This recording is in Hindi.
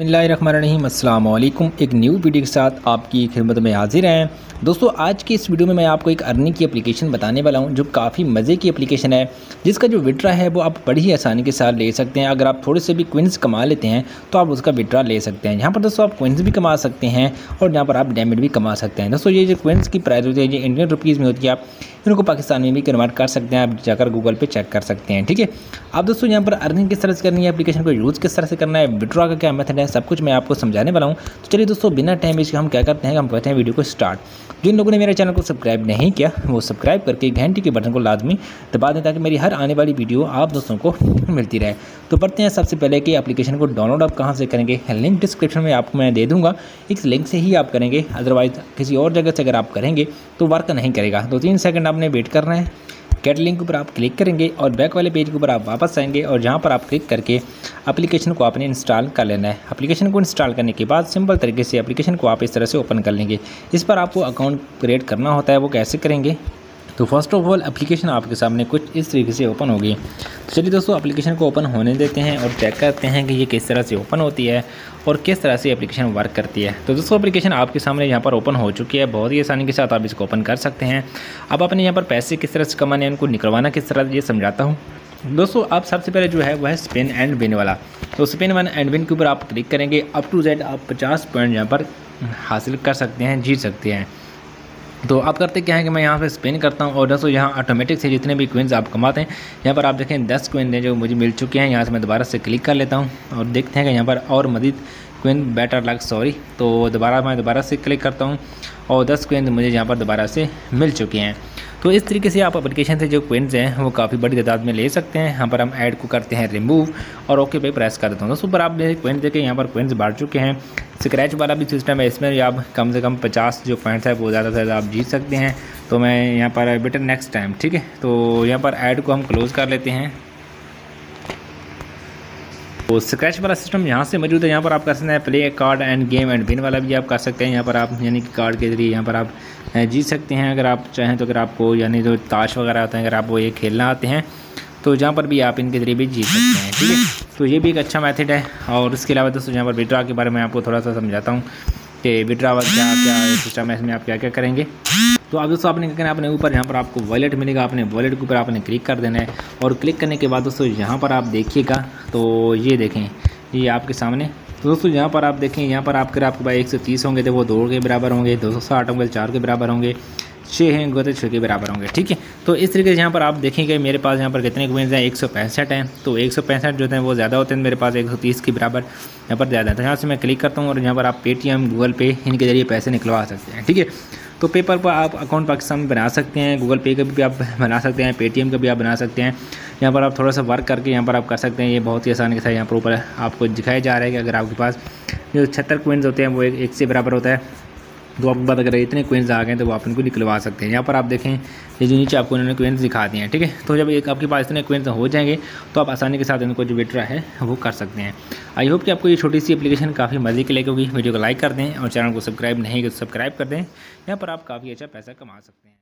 बसमीम एक न्यू वीडियो के साथ आपकी खिदमत में हाजिर हैं। दोस्तों, आज की इस वीडियो में मैं आपको एक अर्निंग की एप्लीकेशन बताने वाला हूँ, जो काफ़ी मज़े की एप्लीकेशन है, जिसका जो विड्रा है वो आप बड़ी ही आसानी के साथ ले सकते हैं। अगर आप थोड़े से भी क्विंस कमा लेते हैं तो आप उसका विड्रा ले सकते हैं। यहाँ पर दोस्तों आप क्विंस भी कमा सकते हैं और यहाँ पर आप डैमेज भी कमा सकते हैं। दोस्तों, ये जो क्विंस की प्राइस होती है, ये इंडियन रुपीज़ में होती है। आप इनको पाकिस्तान में भी कन्वर्ट कर सकते हैं, आप जाकर गूगल पे चेक कर सकते हैं, ठीक है? आप दोस्तों, यहाँ पर अर्निंग किस तरह से करनी है एप्लीकेशन को यूज़ किस तरह से करना है विड्रॉ का क्या मेथड है, सब कुछ मैं आपको समझाने वाला हूँ। तो चलिए दोस्तों, बिना टाइम वेस्ट हम क्या करते हैं, हम करते हैं वीडियो को स्टार्ट जिन लोगों ने मेरे चैनल को सब्सक्राइब नहीं किया, वो सब्सक्राइब करके घंटी के बटन को लाजमी दबा दें, ताकि मेरी हर आने वाली वीडियो आप दोस्तों को मिलती रहे। तो पढ़ते हैं सबसे पहले कि एप्लीकेशन को डाउनलोड आप कहाँ से करेंगे लिंक डिस्क्रिप्शन में आपको मैं दे दूँगा। इस लिंक से ही आप करेंगे अदरवाइज़ किसी और जगह से अगर आप करेंगे तो वर्क नहीं करेगा। दो तीन सेकंड आपने वेट करना है। गेट लिंक के ऊपर आप क्लिक करेंगे और बैक वाले पेज के ऊपर आप वापस आएँगे और जहाँ पर आप क्लिक करके एप्लीकेशन को आपने इंस्टॉल कर लेना है। एप्लीकेशन को इंस्टॉल करने के बाद सिंपल तरीके से अप्लीकेशन को आप इस तरह से ओपन कर लेंगे। इस पर आपको अकाउंट क्रिएट करना होता है, वो कैसे करेंगे? तो फ़र्स्ट ऑफ़ ऑल एप्लीकेशन आपके सामने कुछ इस तरीके से ओपन होगी। तो चलिए दोस्तों एप्लीकेशन को ओपन होने देते हैं और चेक करते हैं कि ये किस तरह से ओपन होती है और किस तरह से एप्लीकेशन वर्क करती है। तो दोस्तों एप्लीकेशन आपके सामने यहाँ पर ओपन हो चुकी है। बहुत ही आसानी के साथ आप इसको ओपन कर सकते हैं। अब अपने यहाँ पर पैसे किस तरह से कमाने उनको निकलवाना किस तरह ये समझाता हूँ। दोस्तों आप सबसे पहले जो है वह स्पिन एंड विन वाला। तो स्पिन वन एंड विन के ऊपर आप क्लिक करेंगे। अप टू जेड आप पचास पॉइंट यहाँ पर हासिल कर सकते हैं, जीत सकते हैं। तो आप करते क्या है कि मैं यहाँ पे स्पिन करता हूँ और दोस्तों यहाँ ऑटोमेटिक से जितने भी क्विंस आप कमाते हैं, यहाँ पर आप देखें दस क्विन हैं जो मुझे मिल चुके हैं, यहाँ से मैं दोबारा से क्लिक कर लेता हूँ और देखते हैं कि यहाँ पर और मजीद क्विन बेटर लग सॉरी तो दोबारा मैं दोबारा से क्लिक करता हूँ और दस क्विन मुझे यहाँ पर दोबारा से मिल चुके हैं। तो इस तरीके से आप अप्लीकेशन से जो क्विंस हैं, वो काफ़ी बड़ी तादाद में ले सकते हैं। यहाँ पर हम ऐड को करते हैं रिमूव और ओके पे प्रेस कर देता हूँ। दोस्तों, पर आप मेरे क्विंस देखें, यहाँ पर क्विंस बढ़ चुके हैं। स्क्रैच वाला भी सिस्टम है, इसमें आप कम से कम पचास जो पॉइंट्स है, वो ज़्यादा से ज़्यादा आप जीत सकते हैं। तो मैं यहाँ पर बेटर नेक्स्ट टाइम ठीक है? तो यहाँ पर ऐड को हम क्लोज़ कर लेते हैं। तो स्क्रैच वाला सिस्टम यहाँ से मौजूद है। यहाँ पर आप कर सकते हैं play card and game and win वाला भी आप कर सकते हैं। यहाँ पर आप, यानी कि कार्ड के ज़रिए यहाँ पर आप जीत सकते हैं। अगर आप चाहें तो अगर आपको, यानी जो ताश वगैरह होते हैं, अगर आप वो ये खेलना आते हैं तो जहाँ पर भी आप इनके ज़रिए भी जीत सकते हैं, ठीक है? तो ये भी एक अच्छा मैथड है। और उसके अलावा दोस्तों यहाँ पर विड्रा के बारे में आपको थोड़ा सा समझाता हूँ कि विड्रा क्या क्या सिस्टम है, इसमें आप क्या क्या करेंगे। तो अब दोस्तों, आपने क्या करना है? अपने ऊपर यहाँ पर आपको वॉलेट मिलेगा। अपने वॉलेट के ऊपर आपने क्लिक कर देना है। और क्लिक करने के बाद दोस्तों, यहाँ पर आप देखिएगा तो ये देखें, ये आपके सामने। तो दोस्तों, यहाँ पर आप देखें, यहाँ पर आपके आपके पास एक सौ तीस होंगे तो वो दो के बराबर होंगे, दो सौ साठ होंगे, चार के बराबर होंगे। छः हैं तो छः के बराबर होंगे ठीक है? तो इस तरीके से यहाँ पर आप देखेंगे मेरे पास यहाँ पर कितने क्वेंस हैं? एक सौ पैंसठ हैं। तो एक सौ पैंसठ जो हैं वो ज़्यादा होते हैं मेरे पास एक सौ तीस के बराबर यहाँ पर ज़्यादा है। तो यहाँ से मैं क्लिक करता हूँ और यहाँ पर आप पेटीएम गूगल पे इनके ज़रिए पैसे निकलवा सकते हैं ठीक है? तो पेपर पर आप अकाउंट पाकिस्तान में बना सकते हैं गूगल पे का भी आप बना सकते हैं पेटीएम का भी आप बना सकते हैं। यहाँ पर आप थोड़ा सा वर्क करके यहाँ पर आप कर सकते हैं ये बहुत ही आसानी के साथ यहाँ पर ऊपर आपको दिखाया जा रहा है कि अगर आपके पास जो छत्तर क्विंस होते हैं वो एक, एक से बराबर होता है। तो आपके बात अगर इतने क्वेंस आ गए तो वो आप इनको निकलवा सकते हैं। यहाँ पर आप देखें, ये जो नीचे आपको इन्होंने क्वेंस दिखा दिए हैं, ठीक है? तो जब एक आपके पास इतने क्वेंस हो जाएँगे तो आप आसानी के साथ इनको जो विड्रा है, वो कर सकते हैं। आई होप कि आपको ये छोटी सी एप्लीकेशन काफ़ी मज़े के लिए होगी। वीडियो को लाइक कर दें और चैनल को सब्सक्राइब नहीं तो सब्सक्राइब कर दें। यहाँ पर आप काफ़ी अच्छा पैसा कमा सकते हैं।